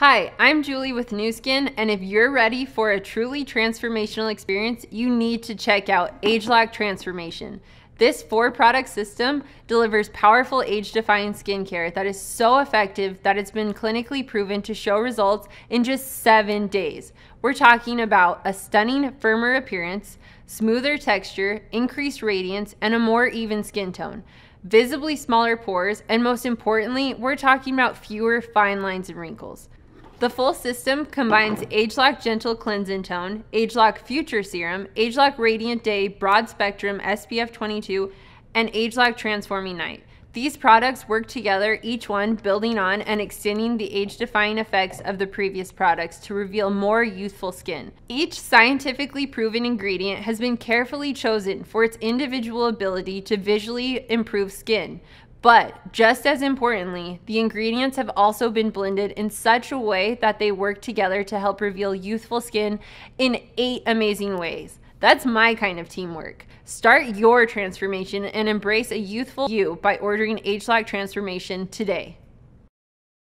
Hi, I'm Julie with Nu Skin, and if you're ready for a truly transformational experience, you need to check out ageLOC Transformation. This four product system delivers powerful age defying skincare that is so effective that it's been clinically proven to show results in just seven days. We're talking about a stunning, firmer appearance, smoother texture, increased radiance, and a more even skin tone visibly smaller pores, and most importantly, we're talking about fewer fine lines and wrinkles. The full system combines ageLOC Gentle Cleanse and Tone, ageLOC Future Serum, ageLOC Radiant Day Broad Spectrum SPF 22, and ageLOC Transforming Night. These products work together, each one building on and extending the age defying effects of the previous products to reveal more youthful skin. Each scientifically proven ingredient has been carefully chosen for its individual ability to visually improve skin, but just as importantly, the ingredients have also been blended in such a way that they work together to help reveal youthful skin in eight amazing ways. That's my kind of teamwork. Start your transformation and embrace a youthful you by ordering ageLOC Transformation today.